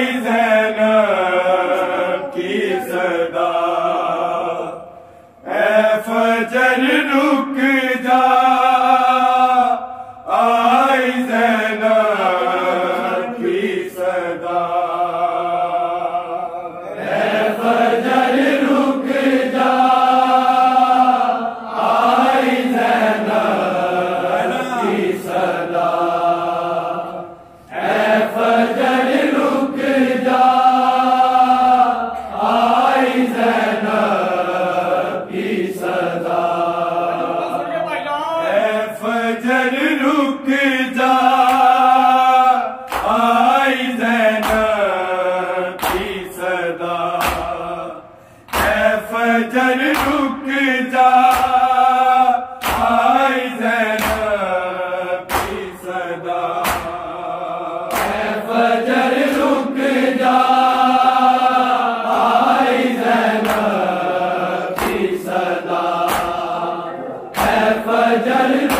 praise Him. Haydar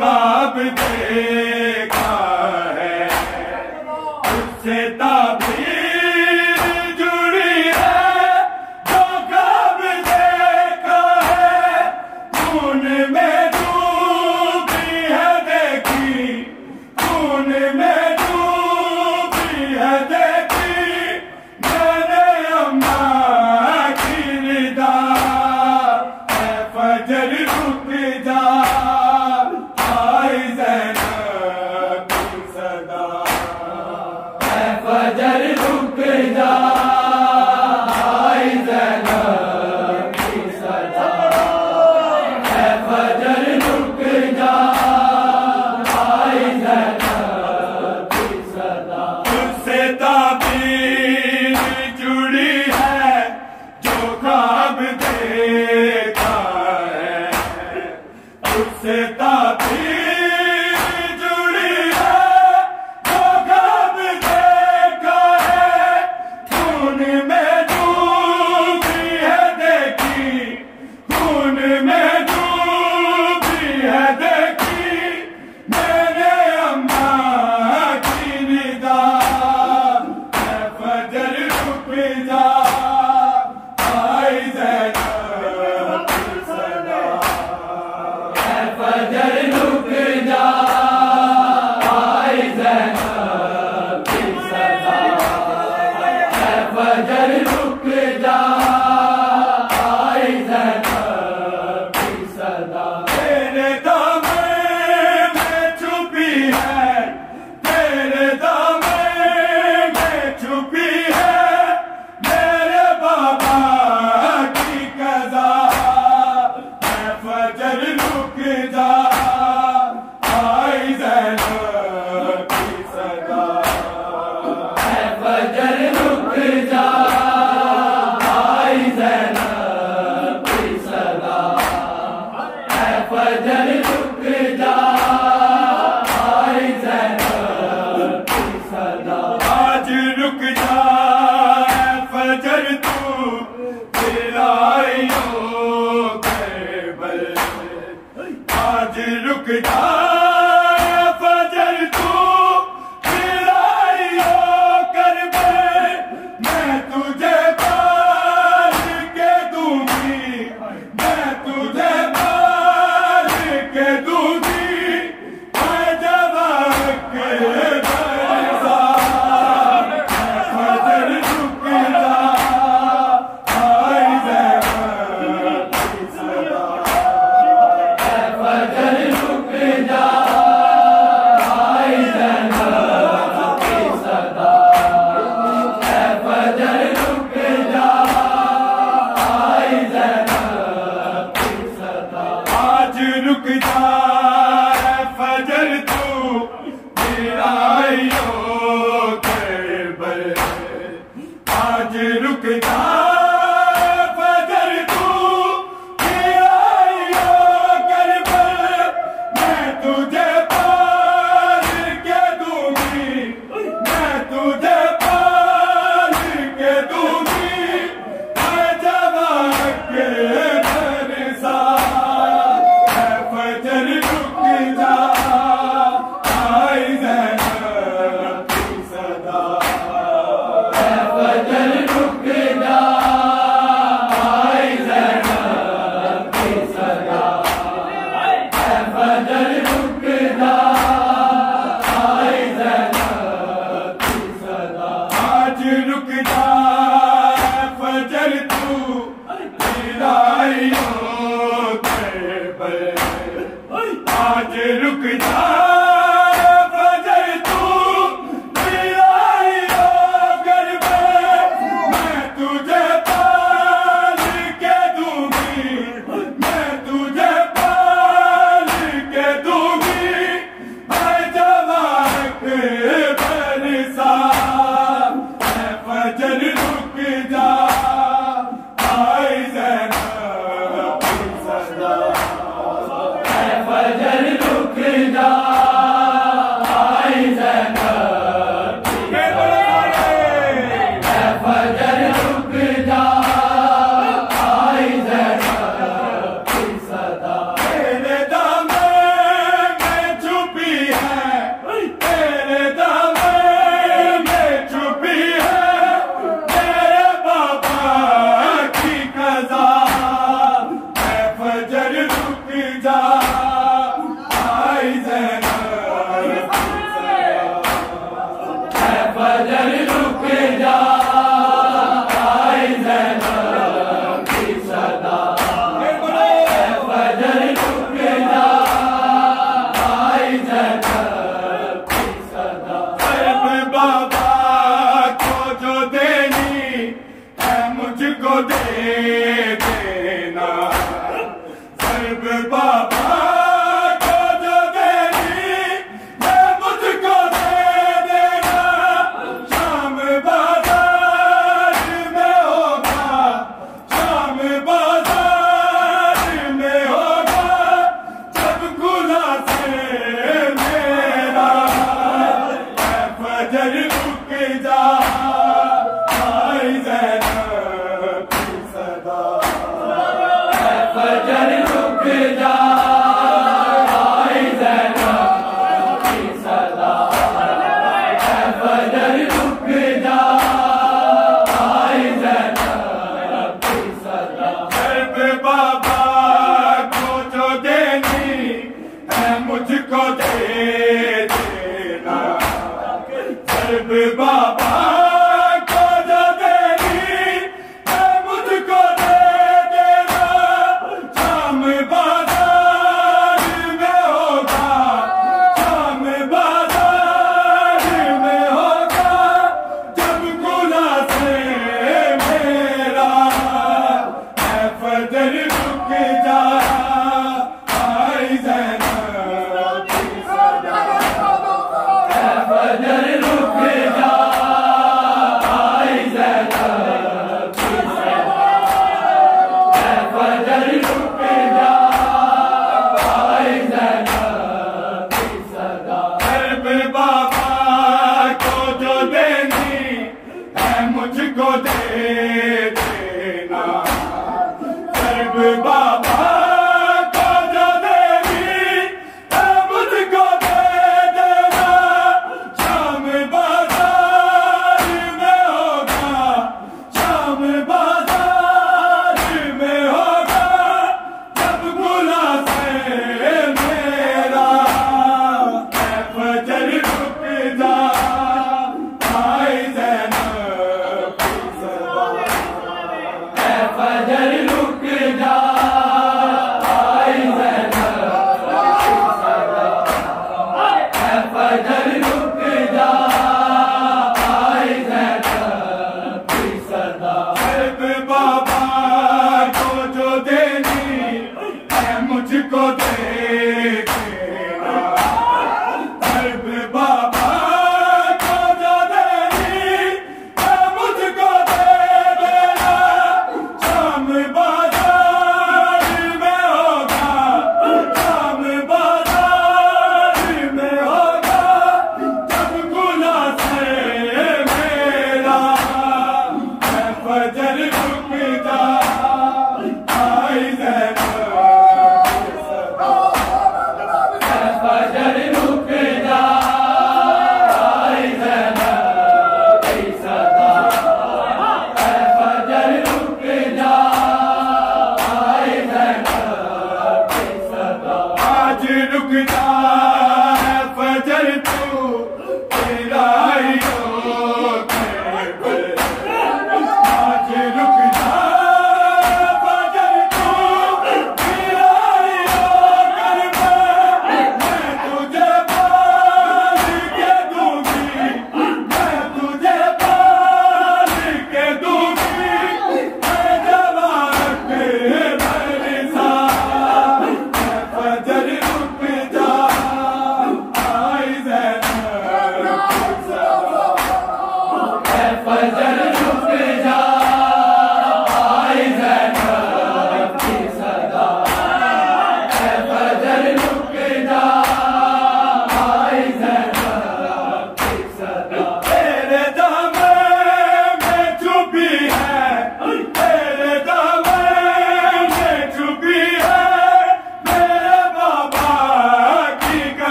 ما بدي